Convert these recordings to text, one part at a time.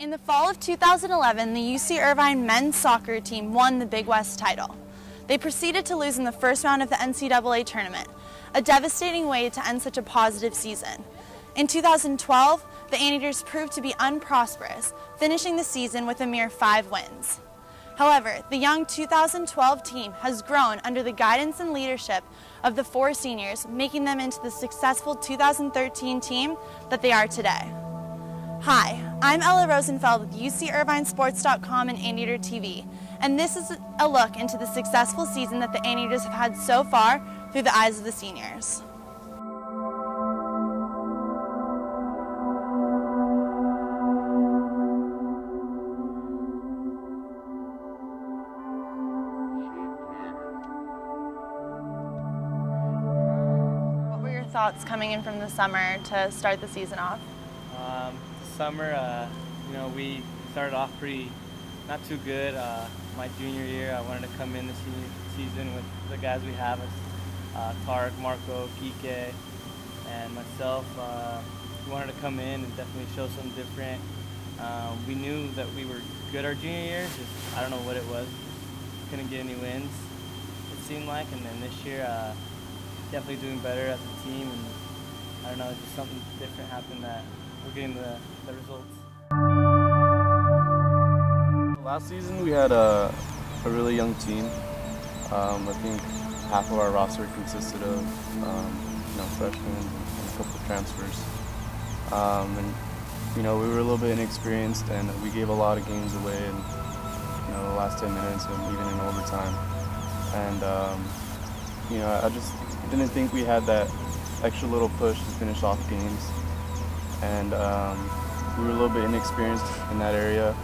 In the fall of 2011, the UC Irvine men's soccer team won the Big West title. They proceeded to lose in the first round of the NCAA tournament, a devastating way to end such a positive season. In 2012, the Anteaters proved to be unprosperous, finishing the season with a mere five wins. However, the young 2012 team has grown under the guidance and leadership of the four seniors, making them into the successful 2013 team that they are today. Hi, I'm Ella Rosenfeld with UCIrvineSports.com and Anteater TV, and this is a look into the successful season that the Anteaters have had so far through the eyes of the seniors. What were your thoughts coming in from the summer to start the season off? Um, summer, uh, you know, we started off pretty not too good. Uh, my junior year, I wanted to come in the season with the guys we have, uh, Tarek, Marco, Kike, and myself. Uh, we wanted to come in and definitely show something different. Um, we knew that we were good our junior year, just I don't know what it was. Couldn't get any wins, it seemed like, and then this year, uh, definitely doing better as a team, and I don't know, just something different happened that we're getting the, the results. Last season we had a, a really young team. Um, I think half of our roster consisted of um, you know freshmen and a couple of transfers. Um, and you know we were a little bit inexperienced and we gave a lot of games away in you know the last 10 minutes and even in overtime. And um, you know I just didn't think we had that extra little push to finish off games. And um, we were a little bit inexperienced in that area.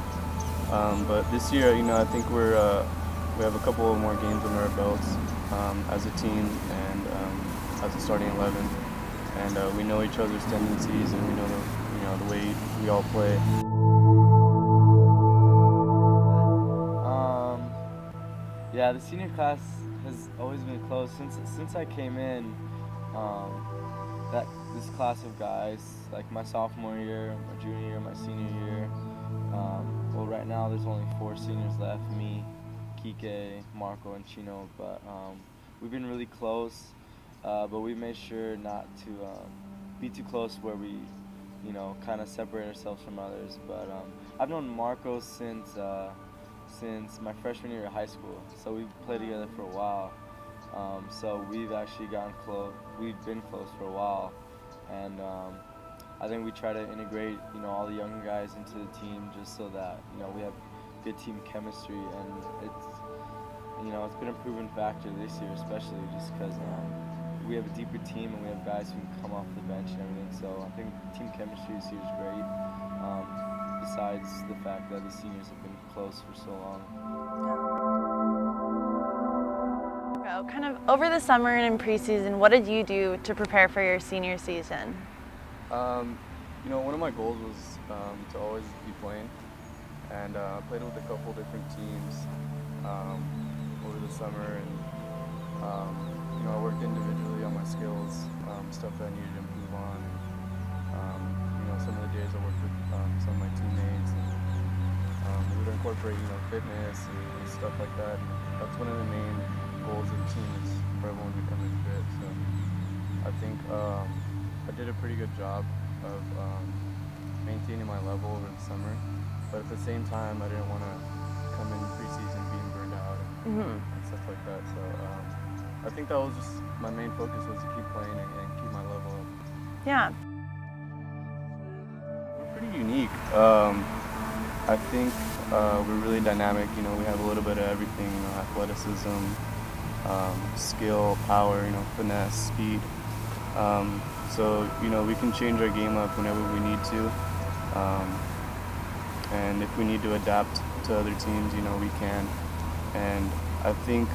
Um, but this year, you know, I think we're uh, we have a couple more games under our belts um, as a team and um, as a starting eleven, and uh, we know each other's tendencies and we know the you know the way we all play. Um, yeah, the senior class has always been close since since I came in. Um, that this class of guys, like my sophomore year, my junior year, my senior year. Um, well, right now there's only four seniors left: me, Kike, Marco, and Chino. But um, we've been really close. Uh, but we made sure not to um, be too close where we, you know, kind of separate ourselves from others. But um, I've known Marco since uh, since my freshman year of high school, so we've played together for a while. Um, so we've actually gotten close. We've been close for a while, and um, I think we try to integrate, you know, all the younger guys into the team just so that you know we have good team chemistry, and it's you know it's been a proven factor this year, especially just because um, we have a deeper team and we have guys who can come off the bench and everything. So I think team chemistry this year is great. Um, besides the fact that the seniors have been close for so long. Kind of over the summer and in preseason, what did you do to prepare for your senior season? Um, you know, one of my goals was um, to always be playing, and uh, I played with a couple different teams um, over the summer, and um, you know, I worked individually on my skills, um, stuff that I needed to improve on. And, um, you know, some of the days I worked with some of my teammates, and we would incorporate, you know, fitness and stuff like that. That's one of the main goals the team is for everyone to come in fit. So I think um, I did a pretty good job of um, maintaining my level over the summer, but at the same time, I didn't want to come in preseason being burned out and, Mhm. and stuff like that. So um, I think that was just my main focus was to keep playing and, and keep my level up. Yeah. We're pretty unique. Um, I think uh, we're really dynamic. You know, we have a little bit of everything. You know, athleticism, um, skill, power. You know, finesse, speed. Um, so you know, we can change our game up whenever we need to. Um, and if we need to adapt to other teams, you know, we can. And I think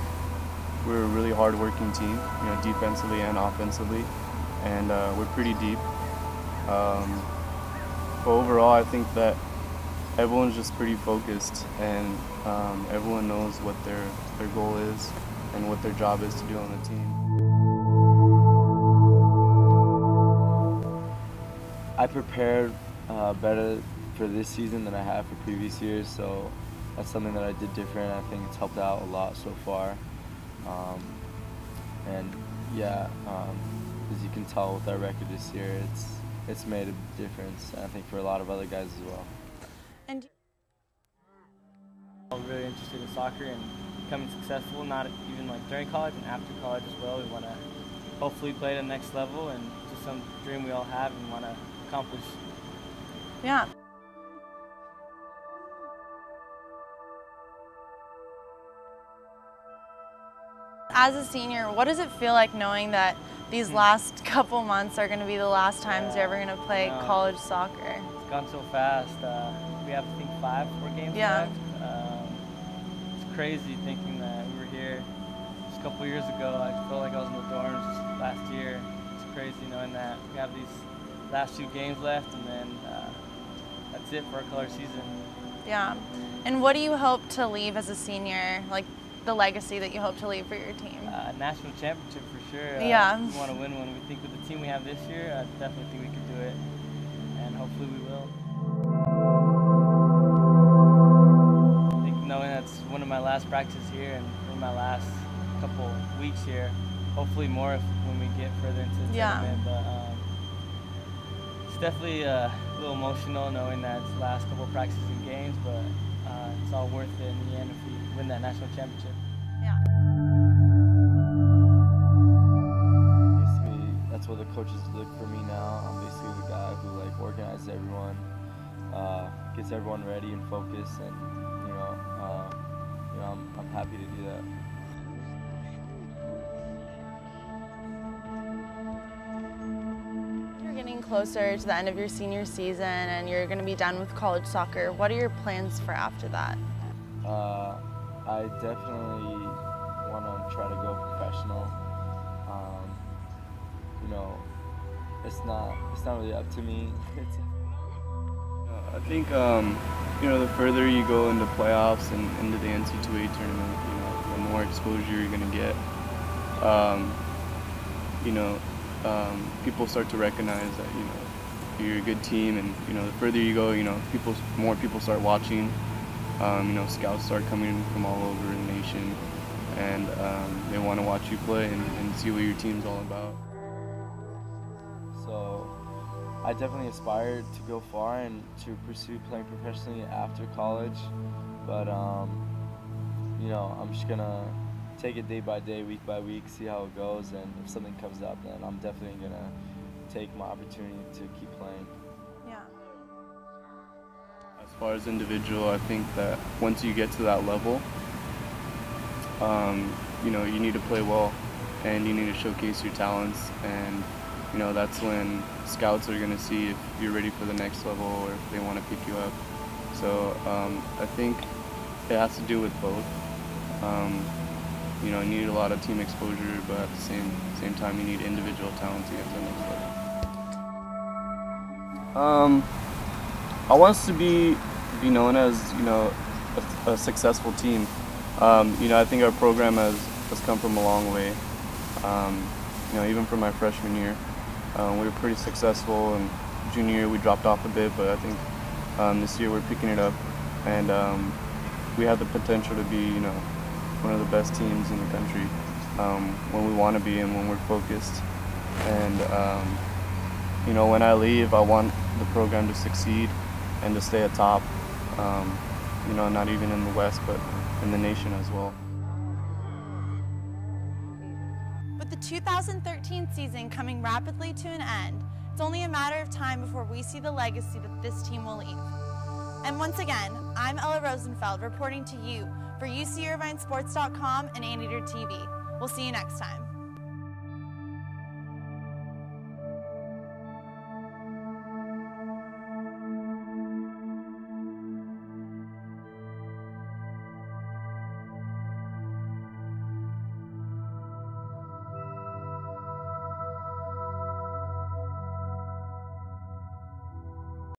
we're a really hard-working team. You know, defensively and offensively, and uh, we're pretty deep. Um, but overall, I think that everyone's just pretty focused, and um, everyone knows what their their goal is and what their job is to do on the team. I prepared uh, better for this season than I have for previous years. So that's something that I did different. I think it's helped out a lot so far. Um, and yeah, um, as you can tell with our record this year, it's it's made a difference. And I think for a lot of other guys as well. And I'm really interested in soccer and becoming successful, not even like during college and after college as well. We want to hopefully play to the next level and just some dream we all have and want to accomplish. yeah. As a senior, what does it feel like knowing that these last couple months are going to be the last times you're ever going to play Yeah. college soccer? It's gone so fast. Uh, we have, I think, five four games Yeah. left. Crazy thinking that we were here just a couple years ago. I felt like I was in the dorms last year. It's crazy knowing that we have these last two games left and then uh, that's it for our color season. Yeah. And what do you hope to leave as a senior? Like the legacy that you hope to leave for your team? Uh, national championship for sure. Uh, Yeah. We want to win one. We think with the team we have this year, I definitely think we can do it, and hopefully we will. Last practice here and one of my last couple weeks here, hopefully more if, when we get further into the Yeah. tournament. But um, it's definitely uh, a little emotional knowing that it's the last couple of practices and games, but uh, it's all worth it in the end if we win that national championship. Yeah. Basically, that's what the coaches look for me now. I'm basically the guy who like organizes everyone, uh, gets everyone ready and focused, and you know, uh, you know, I'm, I'm happy to do that. You're getting closer to the end of your senior season and you're going to be done with college soccer. What are your plans for after that? Uh, I definitely want to try to go professional. Um, you know, it's not it's not really up to me. I think um, you know the further you go into playoffs and into the NC2A tournament, you know, the more exposure you're gonna get. Um, you know, um, people start to recognize that you know you're a good team, and you know the further you go, you know people more people start watching. Um, you know, scouts start coming from all over the nation, and um, they want to watch you play and, and see what your team's all about. I definitely aspire to go far and to pursue playing professionally after college. But um, you know, I'm just gonna take it day by day, week by week, see how it goes, and if something comes up, then I'm definitely gonna take my opportunity to keep playing. Yeah. As far as individual, I think that once you get to that level, um, you know, you need to play well and you need to showcase your talents. And, you know, that's when scouts are going to see if you're ready for the next level or if they want to pick you up. So um, I think it has to do with both. Um, you know, you need a lot of team exposure, but at the same same time, you need individual talent to get to the next level. Um, I want us to be be known as you know a, a successful team. Um, you know, I think our program has has come from a long way. Um, you know, even from my freshman year, um, we were pretty successful, and junior year we dropped off a bit, but I think um, this year we're picking it up, and um, we have the potential to be you know one of the best teams in the country um, when we want to be and when we're focused. And um, you know, when I leave, I want the program to succeed and to stay atop. Um, you know, not even in the West, but in the nation as well. With the 2013 season coming rapidly to an end, it's only a matter of time before we see the legacy that this team will leave. And once again, I'm Ella Rosenfeld reporting to you for UCIrvinesports.com and Anteater TV. We'll see you next time.